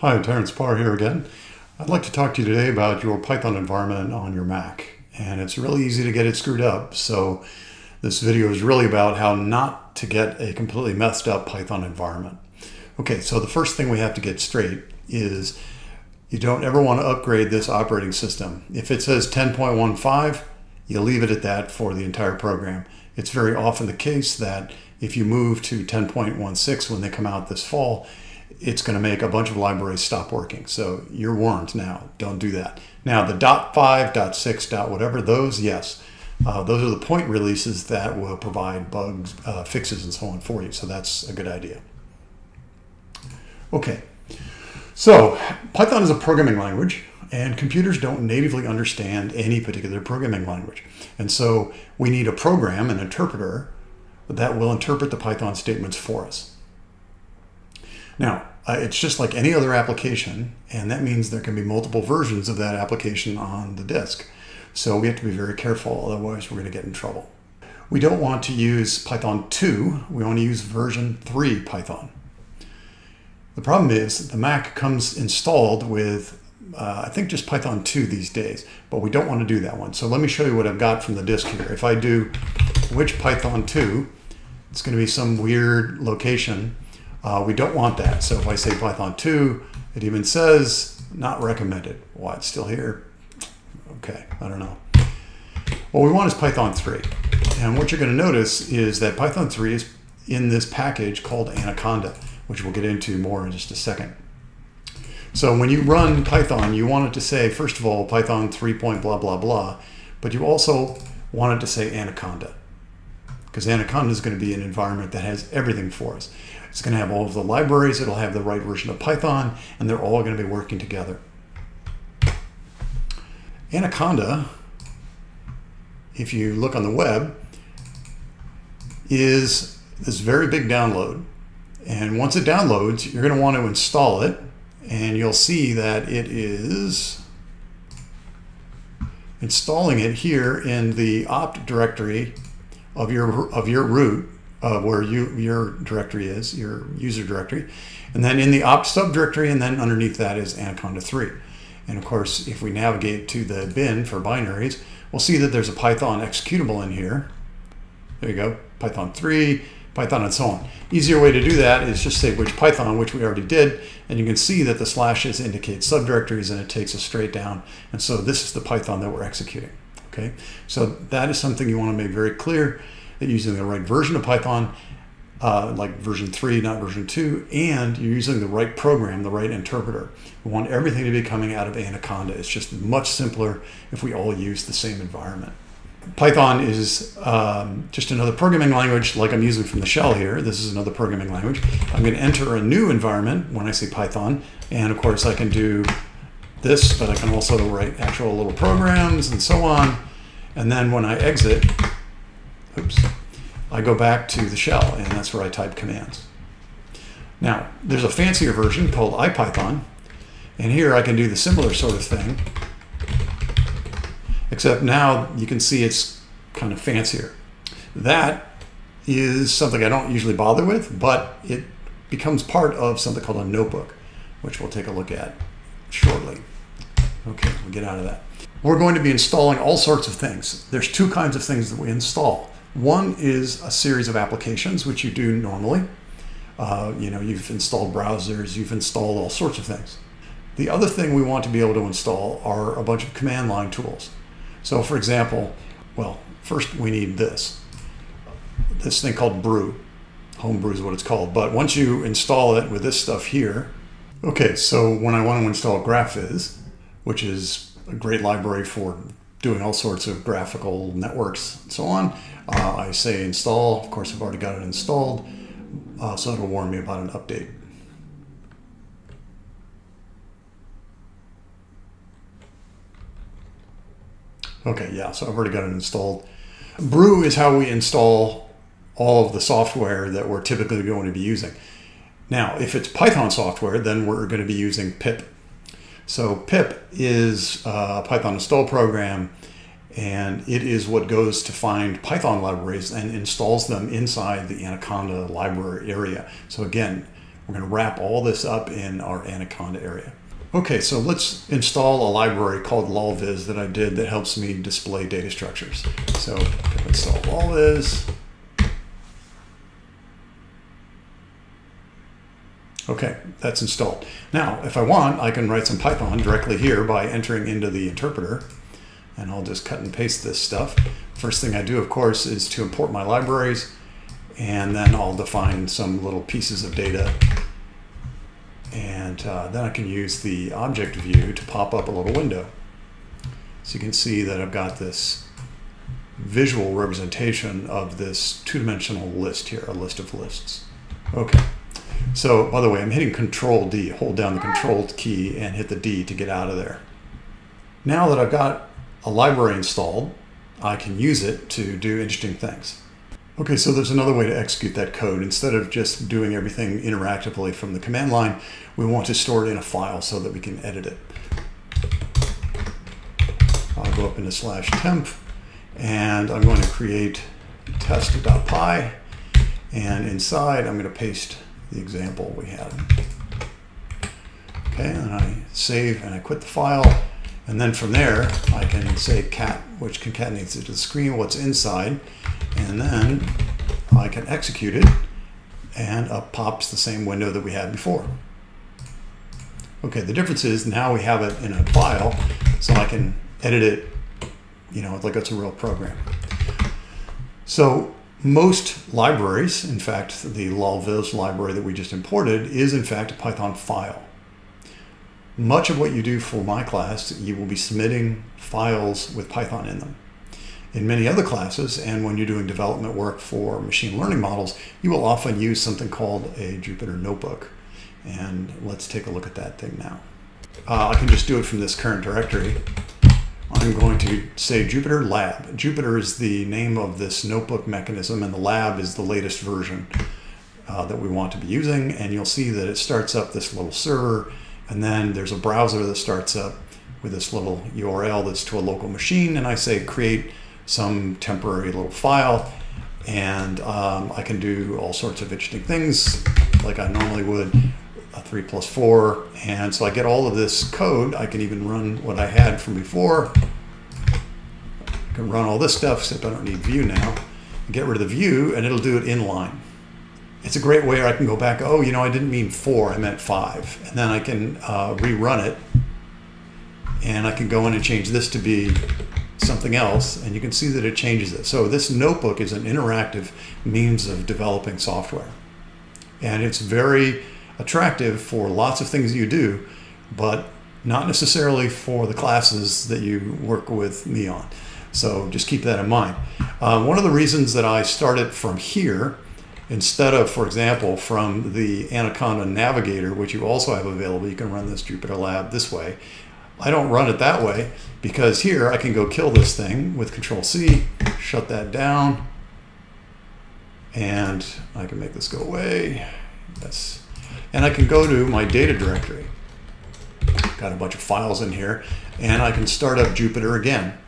Hi, Terence Parr here again. I'd like to talk to you today about your Python environment on your Mac. And it's really easy to get it screwed up. So this video is really about how not to get a completely messed up Python environment. Okay, so the first thing we have to get straight is you don't ever want to upgrade this operating system. If it says 10.15, you leave it at that for the entire program. It's very often the case that if you move to 10.16 when they come out this fall, it's going to make a bunch of libraries stop working. So you're warned now. Don't do that. Now the dot five, dot six, dot whatever those, yes, uh, those are the point releases that will provide bugs, uh, fixes, and so on for you. So that's a good idea. Okay, so Python is a programming language, and computers don't natively understand any particular programming language. And so we need a program, an interpreter, that will interpret the Python statements for us. Now, uh, it's just like any other application, and that means there can be multiple versions of that application on the disk. So we have to be very careful, otherwise we're going to get in trouble. We don't want to use Python 2, we want to use version 3 Python. The problem is the Mac comes installed with, uh, I think just Python 2 these days, but we don't want to do that one. So let me show you what I've got from the disk here. If I do which Python 2, it's going to be some weird location uh, we don't want that. So if I say Python 2, it even says not recommended. Why it's still here? Okay, I don't know. What we want is Python 3. And what you're going to notice is that Python 3 is in this package called Anaconda, which we'll get into more in just a second. So when you run Python, you want it to say, first of all, Python 3 point blah, blah, blah, but you also want it to say Anaconda because Anaconda is going to be an environment that has everything for us. It's going to have all of the libraries, it'll have the right version of Python, and they're all going to be working together. Anaconda, if you look on the web, is this very big download. And once it downloads, you're going to want to install it, and you'll see that it is installing it here in the opt directory of your of your root uh, where you your directory is, your user directory, and then in the opt subdirectory, and then underneath that is Anaconda 3. And of course, if we navigate to the bin for binaries, we'll see that there's a Python executable in here. There you go, Python 3, Python, and so on. Easier way to do that is just say which Python, which we already did, and you can see that the slashes indicate subdirectories and it takes us straight down. And so this is the Python that we're executing. Okay, so that is something you want to make very clear that you're using the right version of Python, uh, like version 3, not version 2, and you're using the right program, the right interpreter. We want everything to be coming out of Anaconda. It's just much simpler if we all use the same environment. Python is um, just another programming language like I'm using from the shell here. This is another programming language. I'm going to enter a new environment when I say Python. And of course I can do this, but I can also write actual little programs and so on. And then when I exit, oops, I go back to the shell and that's where I type commands. Now, there's a fancier version called IPython, and here I can do the similar sort of thing, except now you can see it's kind of fancier. That is something I don't usually bother with, but it becomes part of something called a notebook, which we'll take a look at shortly. Okay, we'll get out of that. We're going to be installing all sorts of things. There's two kinds of things that we install. One is a series of applications, which you do normally. Uh, you know, you've installed browsers, you've installed all sorts of things. The other thing we want to be able to install are a bunch of command line tools. So for example, well, first we need this, this thing called brew. Homebrew is what it's called. But once you install it with this stuff here, okay, so when I want to install GraphViz, which is a great library for doing all sorts of graphical networks and so on. Uh, I say install. Of course, I've already got it installed, uh, so it'll warn me about an update. Okay, yeah, so I've already got it installed. Brew is how we install all of the software that we're typically going to be using. Now, if it's Python software, then we're going to be using pip. So pip is a Python install program, and it is what goes to find Python libraries and installs them inside the Anaconda library area. So again, We're going to wrap all this up in our Anaconda area. Okay, so let's install a library called lolviz that I did that helps me display data structures. So install lolviz. Okay, that's installed. Now, if I want, I can write some Python directly here by entering into the interpreter. And I'll just cut and paste this stuff. First thing I do, of course, is to import my libraries. And then I'll define some little pieces of data. And uh, then I can use the object view to pop up a little window. So you can see that I've got this visual representation of this two-dimensional list here, a list of lists. Okay. So, by the way, I'm hitting Control D. Hold down the Control key and hit the D to get out of there. Now that I've got a library installed, I can use it to do interesting things. Okay, so there's another way to execute that code. Instead of just doing everything interactively from the command line, we want to store it in a file so that we can edit it. I'll go up into slash temp, and I'm going to create test.py, and inside I'm going to paste the example we had. Okay, and I save and I quit the file. And then from there, I can say cat, which concatenates it to the screen, what's inside. And then I can execute it and up pops the same window that we had before. Okay, the difference is now we have it in a file, so I can edit it, you know, like it's a real program. So most libraries, in fact, the lolviz library that we just imported is in fact a Python file. Much of what you do for my class, you will be submitting files with Python in them. In many other classes, and when you're doing development work for machine learning models, you will often use something called a Jupyter Notebook. And let's take a look at that thing now. Uh, I can just do it from this current directory. I'm going to say Jupyter Lab. Jupyter is the name of this notebook mechanism, and the lab is the latest version uh, that we want to be using. And you'll see that it starts up this little server, and then there's a browser that starts up with this little URL that's to a local machine. And I say create some temporary little file, and um, I can do all sorts of interesting things like I normally would 3 plus 4. And so I get all of this code. I can even run what I had from before. I can run all this stuff, except I don't need view now. Get rid of the view, and it'll do it inline. It's a great way I can go back, oh, you know, I didn't mean 4, I meant 5. And then I can uh, rerun it. And I can go in and change this to be something else, and you can see that it changes it. So this notebook is an interactive means of developing software. And it's very attractive for lots of things you do, but not necessarily for the classes that you work with me on. So just keep that in mind. Uh, one of the reasons that I started from here, instead of, for example, from the Anaconda Navigator, which you also have available, you can run this Jupyter Lab this way. I don't run it that way because here I can go kill this thing with Control C, shut that down, and I can make this go away. Yes and I can go to my data directory. Got a bunch of files in here, and I can start up Jupyter again.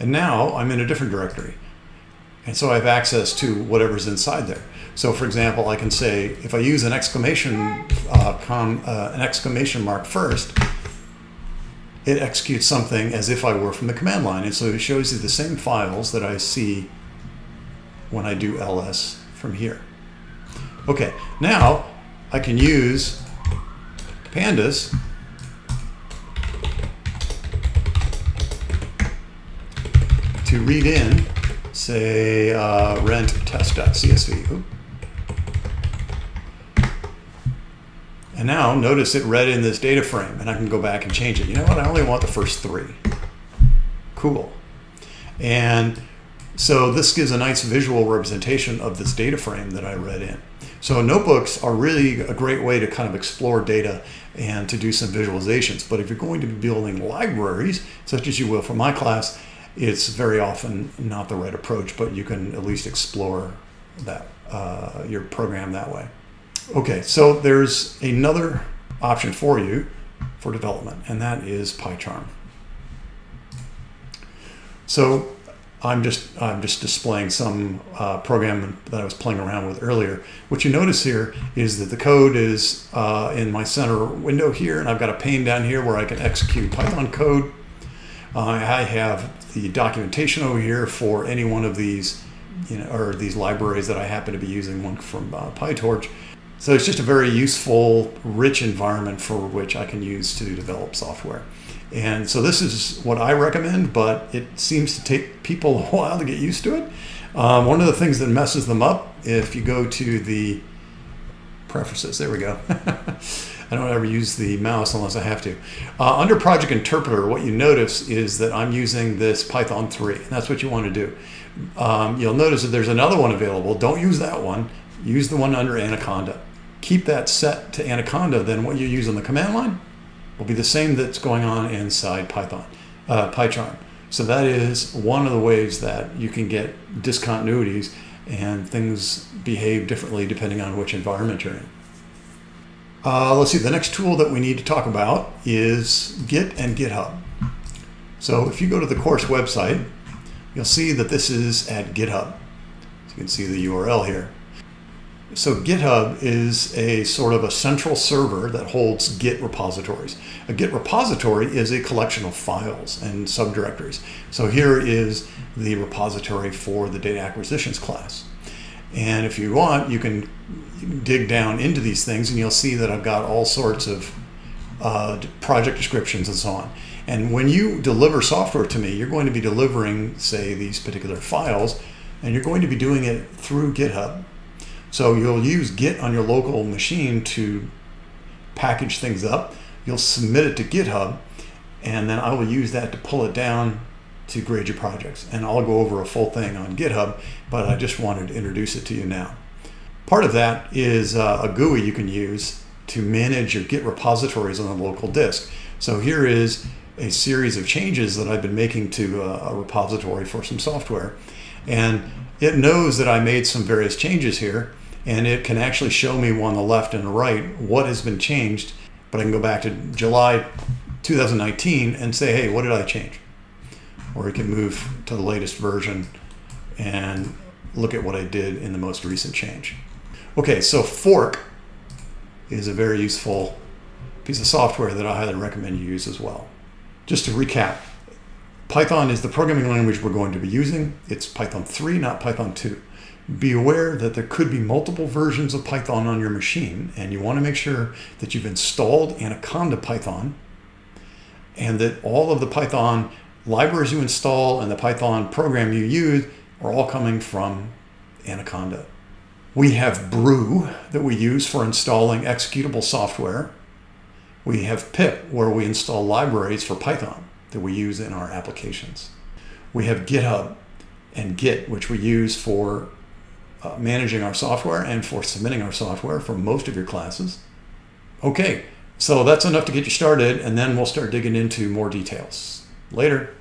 And now I'm in a different directory. And so I have access to whatever's inside there. So for example, I can say, if I use an exclamation, uh, com, uh, an exclamation mark first, it executes something as if I were from the command line. And so it shows you the same files that I see when I do ls from here. Okay, now I can use pandas to read in, say, uh, rent test.csv. And now notice it read in this data frame and I can go back and change it. You know what? I only want the first three. Cool. And so this gives a nice visual representation of this data frame that I read in. So notebooks are really a great way to kind of explore data and to do some visualizations. But if you're going to be building libraries, such as you will for my class, it's very often not the right approach, but you can at least explore that uh, your program that way. Okay, so there's another option for you for development, and that is PyCharm. So I'm just I'm just displaying some uh, program that I was playing around with earlier. What you notice here is that the code is uh, in my center window here, and I've got a pane down here where I can execute Python code. Uh, I have the documentation over here for any one of these, you know, or these libraries that I happen to be using. One from uh, PyTorch. So it's just a very useful, rich environment for which I can use to develop software. And so this is what I recommend, but it seems to take people a while to get used to it. Um, one of the things that messes them up, if you go to the preferences, there we go. I don't ever use the mouse unless I have to. Uh, under Project Interpreter, what you notice is that I'm using this Python 3, and that's what you want to do. Um, you'll notice that there's another one available. Don't use that one. Use the one under Anaconda. Keep that set to Anaconda, then what you use on the command line will be the same that's going on inside Python, uh, PyCharm. So that is one of the ways that you can get discontinuities and things behave differently depending on which environment you're in. Uh, let's see, the next tool that we need to talk about is Git and GitHub. So if you go to the course website, you'll see that this is at GitHub. So you can see the URL here. So GitHub is a sort of a central server that holds Git repositories. A Git repository is a collection of files and subdirectories. So here is the repository for the data acquisitions class. And if you want, you can dig down into these things and you'll see that I've got all sorts of uh, project descriptions and so on. And when you deliver software to me, you're going to be delivering, say, these particular files, and you're going to be doing it through GitHub. So you'll use Git on your local machine to package things up. You'll submit it to GitHub, and then I will use that to pull it down to grade your projects. And I'll go over a full thing on GitHub, but I just wanted to introduce it to you now. Part of that is uh, a GUI you can use to manage your Git repositories on a local disk. So here is a series of changes that I've been making to uh, a repository for some software. And it knows that I made some various changes here and it can actually show me on the left and the right what has been changed. But I can go back to July 2019 and say, hey, what did I change? Or it can move to the latest version and look at what I did in the most recent change. Okay, so Fork is a very useful piece of software that I highly recommend you use as well. Just to recap, Python is the programming language we're going to be using. It's Python 3, not Python 2 be aware that there could be multiple versions of Python on your machine, and you want to make sure that you've installed Anaconda Python and that all of the Python libraries you install and the Python program you use are all coming from Anaconda. We have Brew that we use for installing executable software. We have pip where we install libraries for Python that we use in our applications. We have GitHub and Git, which we use for uh, managing our software and for submitting our software for most of your classes. Okay, so that's enough to get you started, and then we'll start digging into more details. Later.